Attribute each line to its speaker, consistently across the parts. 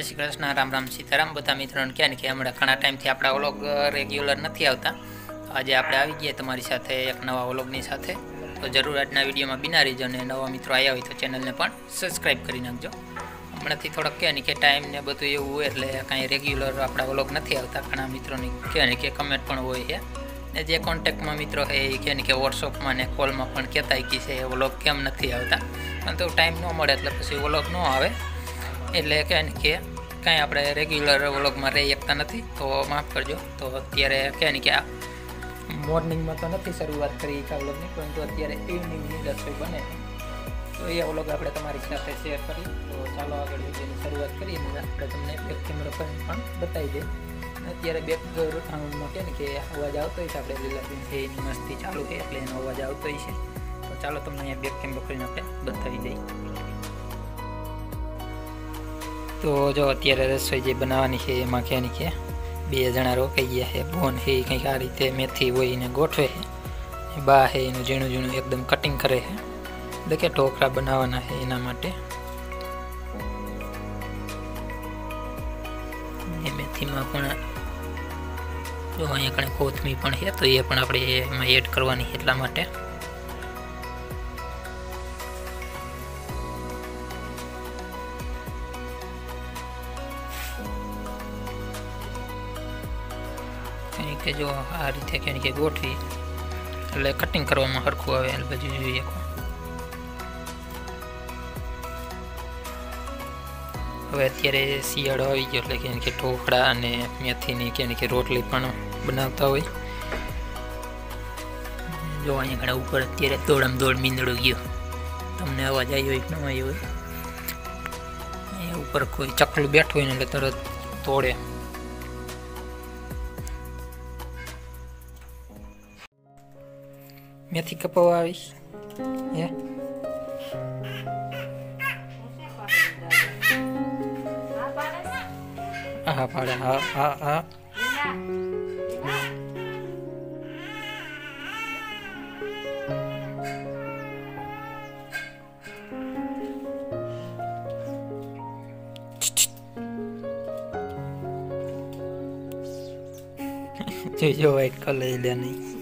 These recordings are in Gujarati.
Speaker 1: જય શ્રી કૃષ્ણ, રામ રામ સીતારામ. બધા મિત્રોને ને કે હમણાં ઘણા ટાઈમથી આપણા વ્લોગ રેગ્યુલર નથી આવતા. તો આજે આપણે આવી ગયા તમારી સાથે એક નવા વ્લોગની સાથે. તો જરૂર આજના વિડીયોમાં બિના રહીજો અને નવા મિત્રો આવ્યા હોય તો ચેનલને પણ સબસ્ક્રાઈબ કરી નાખજો. હમણાંથી થોડોક કહે ને કે ટાઈમ ને બધું એવું હોય એટલે કાંઈ રેગ્યુલર આપણા વ્લોગ નથી આવતા. ઘણા મિત્રોની કહે ને કે કમેન્ટ પણ હોય છે. ને જે કોન્ટેક્ટમાં મિત્રો છે એ કહે ને કે વોટ્સઅપમાં ને કોલમાં પણ કહેતા કે છે, એ વ્લોગ કેમ નથી આવતા? પણ તો ટાઈમ ન મળે એટલે પછી વ્લોગ ન આવે. એટલે કહે ને કે કાંઈ આપણે રેગ્યુલર વ્લોગમાં રહી શકતા નથી, તો માફ કરજો. તો અત્યારે કહે ને કે આ મોર્નિંગમાં તો નથી શરૂઆત કરી આ વ્લોગની પરંતુ અત્યારે ઇવનિંગની રસોઈ બને તો એ વ્લોગ આપણે તમારી સાથે શેર કરી, તો ચાલો આગળ વિડીયોની શરૂઆત કરીએ આપણે તમને બેક કેમેરો કરીને પણ બતાવી દઈએ. અત્યારે બેક ગ્રાઉન્ડમાં કહે ને કે અવાજ આવતો હોય છે, આપણે લીલાબેન મસ્તી ચાલુ છે, એટલે એનો અવાજ આવતો હોય છે. તો ચાલો તમને અહીંયા બેક કેમેરો કરીને આપણે બતાવી દઈએ. તો જો અત્યારે રસોઈ જે બનાવવાની છે, એમાં કે કે બે જણા રોકાઈ ગયા છે બોન છે એ કંઈક આ રીતે મેથી હોય એને ગોઠવે છે, બા છે, એનું ઝીણું ઝીણું એકદમ કટિંગ કરે છે એટલે કે ઢોકળા બનાવવાના છે એના માટે. મેથીમાં પણ જો અહીંયા કણે કોથમી પણ છે, તો એ પણ આપણે એમાં એડ કરવાની એટલા માટે. કે જો આ રીતે કંઈ કે ગોઠવી, એટલે કટિંગ કરવામાં સરખું આવે એટલે બધું જોઈએ હવે અત્યારે શિયાળો આવી ગયો એટલે કે કે ઢોકળા અને મેથીની કે કે રોટલી પણ બનાવતા હોય. જો અહીંયા ઘણા ઉપર અત્યારે દોડમ દોડ મીંદડો ગયો. તમને અવાજ આવ્યો હોય કે ન આવ્યો હોય. ઉપર કોઈ ચકલું બેઠું હોય ને એટલે તરત તોડે. મેથી કપાવા આવીશ હે હા પાડે હા હા હા જોજો વ્હાઈટ કલર લે નહીં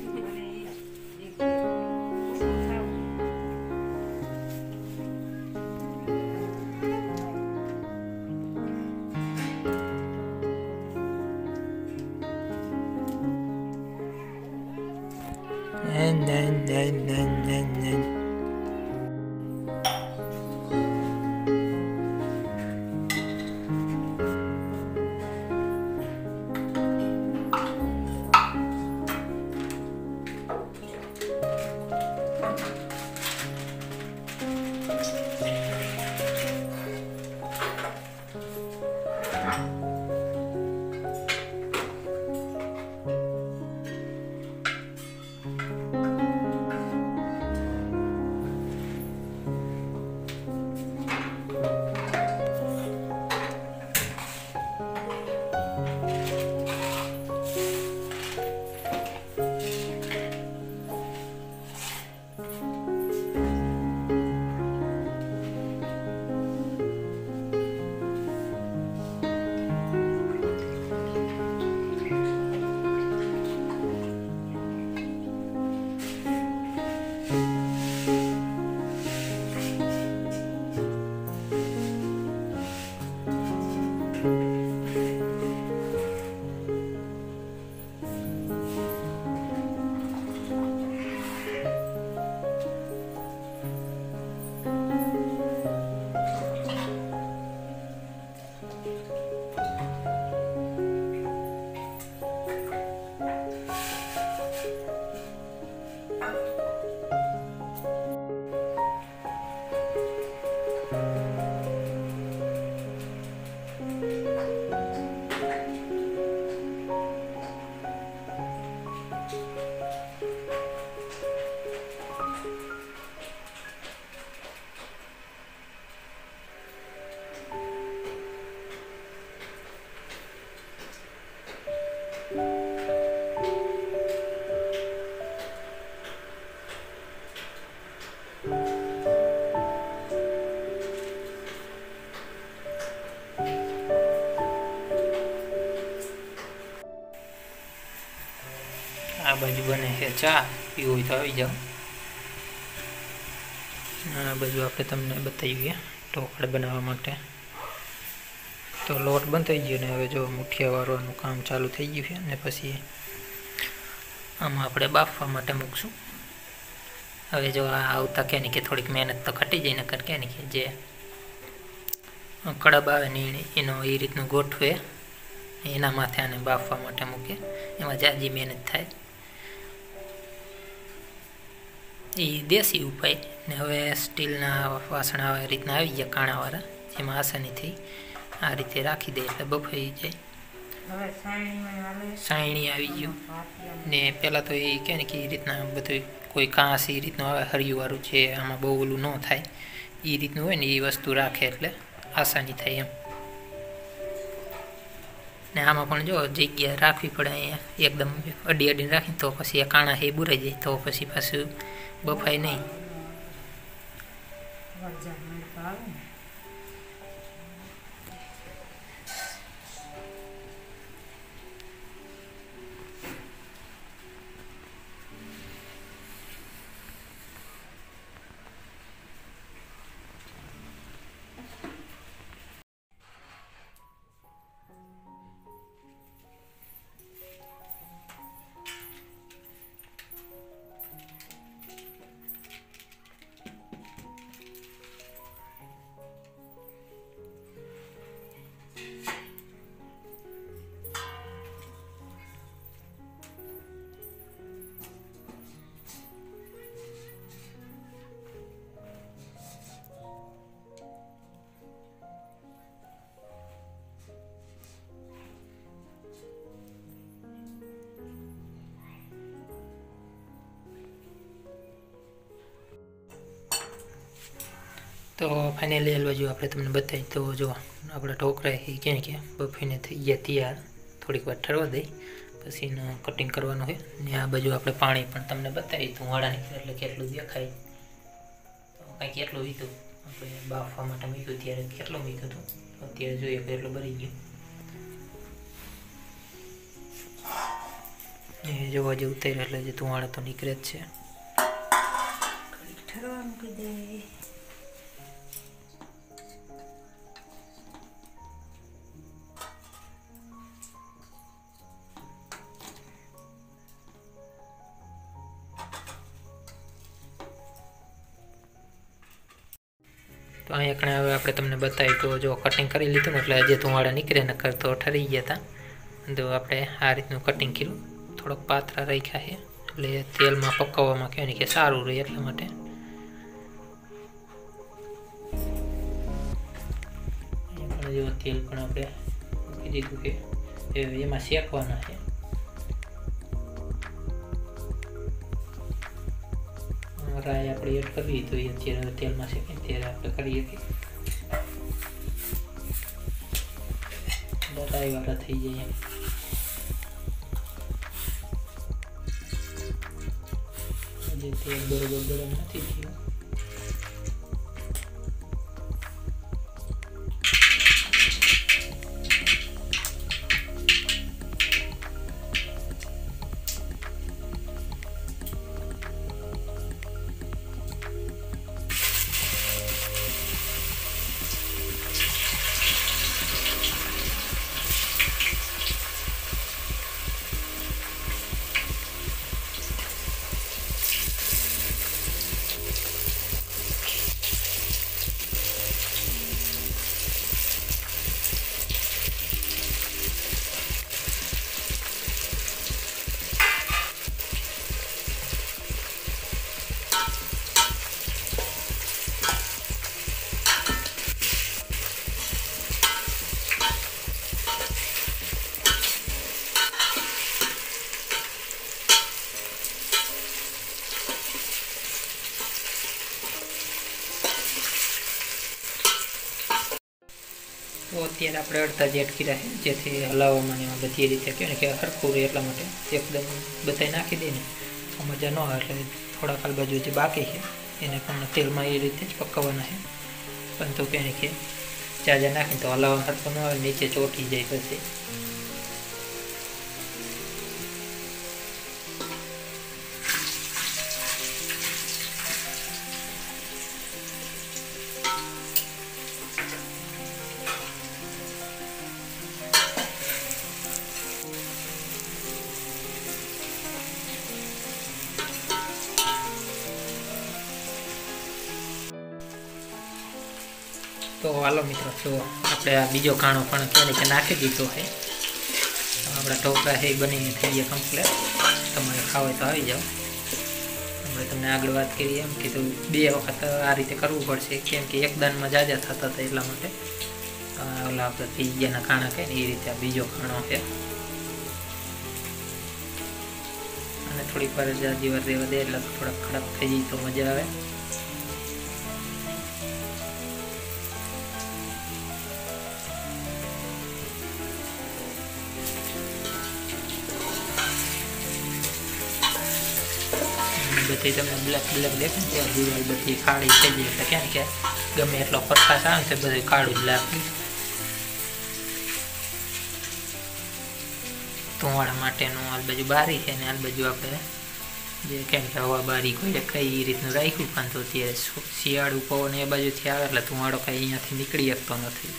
Speaker 1: ચા પીવો હોય તો આવી જાઓ આ બાજુ આપણે તમને બતાવીએ ઢોકળ બનાવવા માટે. તો લોટ બંધ થઈ ગયો ને હવે જો મુઠિયા વાળવાનું કામ ચાલુ થઈ ગયું છે અને પછી આમાં આપણે બાફવા માટે મૂકશું. હવે જો આ આવતા કે કે થોડીક મહેનત તો ઘટી જાય, નકર કે કે જે કડબ આવે ને એનો એ રીતનું ગોઠવે, એના માથે આને બાફવા માટે મૂકે. એમાં જાજી મહેનત થાય. એ દેશી ઉપાય. ને હવે સ્ટીલના વાસણ આવે રીતના આવી ગયા કાણાવાળા. જેમાં આસાનીથી આ રીતે રાખી દે એટલે બફાઈ જાય. સાયણી આવી ગયું. ને પહેલાં તો એ કહે ને કે એ રીતના બધું કોઈ કાંસ એ રીતનું આવે હરિયુંવાળું છે આમાં બહુ ઓલું ન થાય એ રીતનું હોય ને એ વસ્તુ રાખે એટલે આસાની થાય એમ. ને આમાં પણ જો જગ્યા રાખવી પડે અહીંયા, એકદમ અડી અડીને રાખીને તો પછી આ કાણા એ બુરાઈ જાય, તો પછી પાછું બફાય નહીં. તો ફાઇનલી હાલ બાજુ આપણે તમને બતાવી તો જો આપણે ઢોકરા એ ક્યાં ક્યાં બફીને થઈ ગયા તૈયાર. થોડીક વાર ઠરવા દઈ પછી એનું કટિંગ કરવાનું હોય. ને આ બાજુ આપણે પાણી પણ તમને બતાવી તો નીકળે એટલે કેટલું દેખાય. તો કાંઈ કેટલું વીધું? આપણે બાફવા માટે મૂક્યું ત્યારે કેટલું મૂક્યું હતું? અત્યારે જોઈએ કે એટલું ભરી ગયું. એ જોવા જેવું તૈયાર એટલે જે ધુવાળા તો નીકળે જ છે.
Speaker 2: ઠરવા મૂકી
Speaker 1: તો અહીંયા કણે હવે આપણે તમને બતાવી તો જો કટિંગ કરી લીધું ને એટલે હજી ધુમાડા નીકળે ન કરતો ઠરી ગયા હતા તો આપણે આ રીતનું કટિંગ કર્યું. થોડોક પાતળા રાખ્યા છે. એટલે તેલમાં પકવવામાં કહેવાય ને કે સારું રહે એટલા માટે. અહીંયા તેલ પણ આપણે મૂકી દીધું કે એમાં શેકવાના છે. રાય આપણે એડ કરવી તો એ અત્યારે તેલમાં છે ત્યારે આપણે કરી શકીએ રાય વાળા થઈ જાય હજી તેલ બરોબર ગરમ નથી થયું. આપણે અડધા જેટ અટકી છે, જેથી હલાવવામાં ને એમાં બધી રીતે કહેવાય કે હરખું રહે એટલા માટે. એકદમ બધાય નાખી દઈને તો મજા ન આવે એટલે થોડા કાલ બાજુ જે બાકી છે, એને પણ તેલમાં એ રીતે જ પકાવવાના છે. પણ તો કહે કે ચાજા નાખીને તો હલાવવા હરખું ન આવે, નીચે ચોટી જાય પછી. તો હાલો મિત્રો, જો આપણે આ બીજો કાણો પણ કે કે નાખી દીધો છે આપણા ઢોકળા છે એ બનીને થઈ ગયા કમ્પ્લેટ તમારે ખાવા તો આવી જાઓ. આપણે તમને આગળ વાત કરીએ, એમ કીધું બે વખત આ રીતે કરવું પડશે, કેમ કે એક દાનમાં જાજા થતા હતા એટલા માટે. ઓલા આપણે ગયાના કાણા કહે ને એ રીતે આ બીજો કાણો છે. અને થોડીક વાર જાજી વાર રહેવા દે, એટલે થોડાક ખડક થઈ જાય તો મજા આવે. બધી તમને બ્લેક બ્લેક દેખે ને ત્યાં દિવાલ બધી કાળી થઈ જાય એટલે ક્યાં કે ગમે એટલો પ્રકાશ આવે તે બધું કાળું જ લાગે. ધુવાડા માટેનું આ બાજુ બારી છે ને આ બાજુ આપણે જે કેમ કે હવા બારી કોઈ કઈ રીતનું રાખ્યું પણ તો અત્યારે શિયાળું પવન એ બાજુથી આવે એટલે ધુવાડો કઈ અહીંયાથી નીકળી શકતો નથી.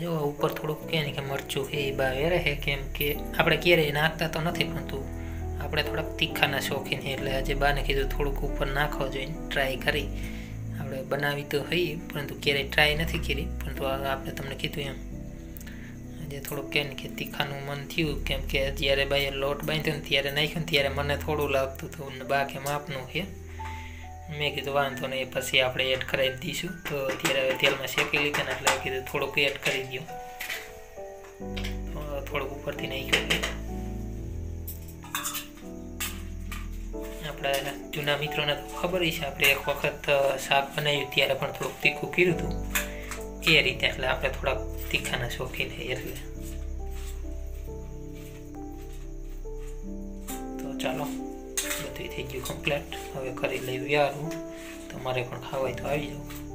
Speaker 1: જો, ઉપર થોડુંક કહે ને કે મરચું એ બાવે રહે કેમ કે આપણે ક્યારેય નાખતા તો નથી, પરંતુ આપણે થોડાક તીખાના શોખીન એટલે આજે બાને કીધું થોડુંક ઉપર નાખવા જોઈએ ટ્રાય કરી. આપણે બનાવી તો હોઈએ પરંતુ ક્યારેય ટ્રાય નથી કરી, પરંતુ આપણે તમને કીધું એમ. આજે થોડુંક કહે ને કે તીખાનું મન થયું, કેમ કે જ્યારે બાઈએ લોટ બાંધ્યો ને ત્યારે નાખ્યું ત્યારે મને થોડું લાગતું હતું, ને બાકી માપનું છે. મેં કીધું વાંધો નહીં પછી આપણે એડ કરાવી દઈશું. તો અત્યારે તેલમાં શેકી લીધા ને એટલે કીધું થોડુંક એડ કરી દઉં. થોડુંક ઉપરથી નાખ્યું આપણા જૂના મિત્રોને તો ખબર છે, આપણે એક વખત શાક બનાવ્યું ત્યારે પણ થોડુંક તીખું કર્યું હતું. એ રીતે એટલે આપણે થોડાક તીખાના શોખીન એટલે. કમ્પ્લેટ હવે કરી લઈ વ્યારું. તમારે પણ ખાવાય તો આવી જાવ